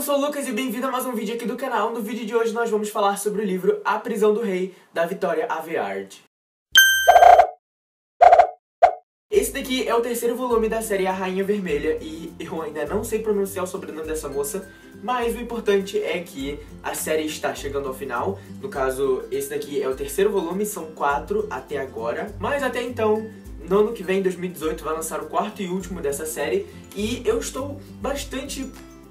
eu sou o Lucas e bem-vindo a mais um vídeo aqui do canal. No vídeo de hoje nós vamos falar sobre o livro A Prisão do Rei, da Vitória Aveyard. Esse daqui é o terceiro volume da série A Rainha Vermelha e eu ainda não sei pronunciar o sobrenome dessa moça, mas o importante é que a série está chegando ao final. No caso, esse daqui é o terceiro volume, são quatro até agora. Mas até então, no ano que vem, 2018, vai lançar o quarto e último dessa série e eu estou bastante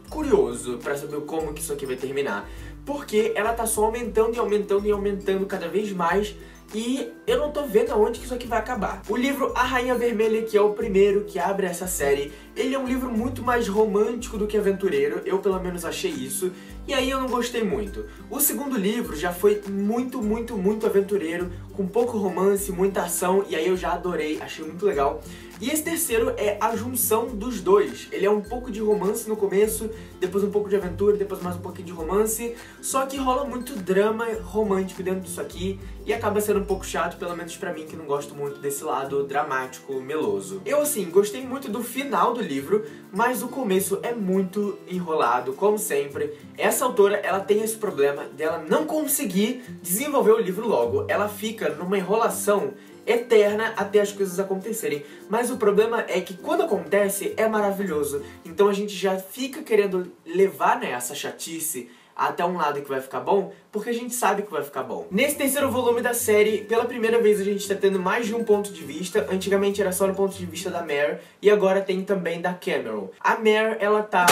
curioso para saber como que isso aqui vai terminar. Porque ela tá só aumentando e aumentando e aumentando cada vez mais e eu não tô vendo aonde que isso aqui vai acabar. O livro A Rainha Vermelha, que é o primeiro que abre essa série, ele é um livro muito mais romântico do que aventureiro, eu pelo menos achei isso, e aí eu não gostei muito. O segundo livro já foi muito, muito, muito aventureiro, com pouco romance, muita ação, e aí eu já adorei, achei muito legal. E esse terceiro é a junção dos dois. Ele é um pouco de romance no começo, depois um pouco de aventura, depois mais um pouquinho de romance, só que rola muito drama romântico dentro disso aqui, e acaba sendo um pouco chato, pelo menos pra mim, que não gosto muito desse lado dramático, meloso. Eu, assim, gostei muito do final do livro, mas o começo é muito enrolado, como sempre. Essa autora, ela tem esse problema dela não conseguir desenvolver o livro logo. Ela fica numa enrolação eterna até as coisas acontecerem. Mas o problema é que quando acontece é maravilhoso. Então a gente já fica querendo levar né, chatice até um lado que vai ficar bom, porque a gente sabe que vai ficar bom. Nesse terceiro volume da série, pela primeira vez a gente tá tendo mais de um ponto de vista. Antigamente era só no ponto de vista da Mare, e agora tem também da Cameron. A Mare, ela tá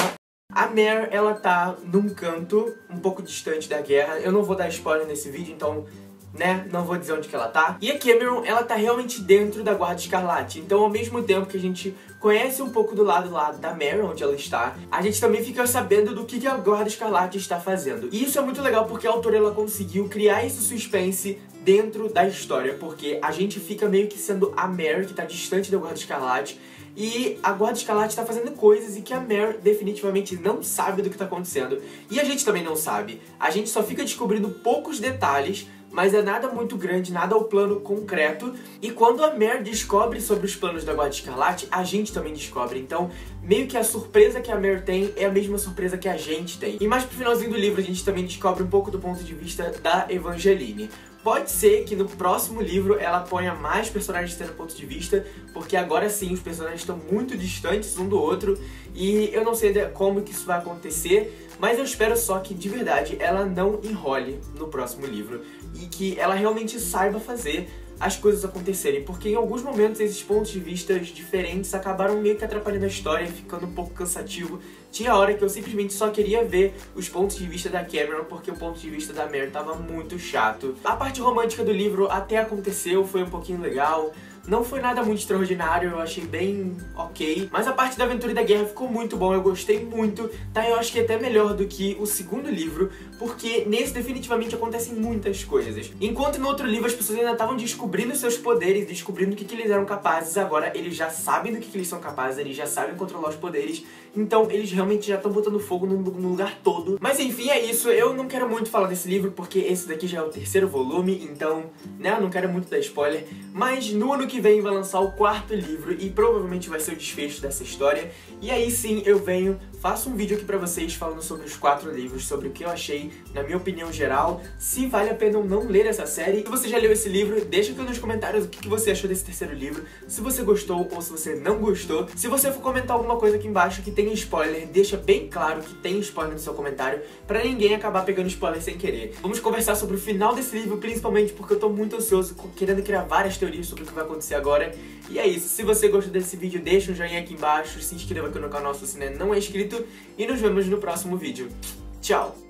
a Mare, ela tá num canto um pouco distante da guerra. Eu não vou dar spoiler nesse vídeo, então né? Não vou dizer onde que ela tá. E a Cameron, ela tá realmente dentro da Guarda Escarlate. Então, ao mesmo tempo que a gente conhece um pouco do lado lá da Mary, onde ela está, a gente também fica sabendo do que, que a Guarda Escarlate está fazendo. E isso é muito legal porque a autora, ela conseguiu criar esse suspense dentro da história, porque a gente fica meio que sendo a Mary, que tá distante da Guarda Escarlate, e a Guarda Escarlate tá fazendo coisas e que a Mare definitivamente não sabe do que tá acontecendo. E a gente também não sabe. A gente só fica descobrindo poucos detalhes mas é nada muito grande, nada ao plano concreto. E quando a Mare descobre sobre os planos da Guarda Escarlate, a gente também descobre. Então, meio que a surpresa que a Mare tem é a mesma surpresa que a gente tem. E mais pro finalzinho do livro, a gente também descobre um pouco do ponto de vista da Evangeline. Pode ser que no próximo livro ela ponha mais personagens tendo ponto de vista, porque agora sim os personagens estão muito distantes um do outro e eu não sei como que isso vai acontecer, mas eu espero só que de verdade ela não enrole no próximo livro e que ela realmente saiba fazer as coisas acontecerem, porque em alguns momentos esses pontos de vista diferentes acabaram meio que atrapalhando a história, ficando um pouco cansativo. Tinha hora que eu simplesmente só queria ver os pontos de vista da Cameron, porque o ponto de vista da Mary tava muito chato. A parte romântica do livro até aconteceu, foi um pouquinho legal, não foi nada muito extraordinário, eu achei bem ok. Mas a parte da aventura e da guerra ficou muito bom, eu gostei muito. Tá, eu acho que até melhor do que o segundo livro, porque nesse definitivamente acontecem muitas coisas. Enquanto no outro livro as pessoas ainda estavam descobrindo seus poderes, descobrindo o que, que eles eram capazes, agora eles já sabem do que, que eles são capazes, eles já sabem controlar os poderes. Então eles realmente já estão botando fogo no, no lugar todo. Mas enfim, é isso. Eu não quero muito falar desse livro, porque esse daqui já é o terceiro volume, então, né, eu não quero muito dar spoiler. Mas no ano que vem vai lançar o quarto livro e provavelmente vai ser o desfecho dessa história. E aí sim eu venho, faço um vídeo aqui pra vocês falando sobre os quatro livros, sobre o que eu achei, na minha opinião geral, se vale a pena ou não ler essa série. Se você já leu esse livro, deixa aqui nos comentários o que você achou desse terceiro livro, se você gostou ou se você não gostou. Se você for comentar alguma coisa aqui embaixo que tenha spoiler, deixa bem claro que tem spoiler no seu comentário, pra ninguém acabar pegando spoiler sem querer. Vamos conversar sobre o final desse livro, principalmente porque eu tô muito ansioso, querendo criar várias teorias sobre o que vai acontecer agora. E é isso, se você gostou desse vídeo, deixa um joinha aqui embaixo, se inscreva aqui no canal se você não é inscrito e nos vemos no próximo vídeo. Tchau!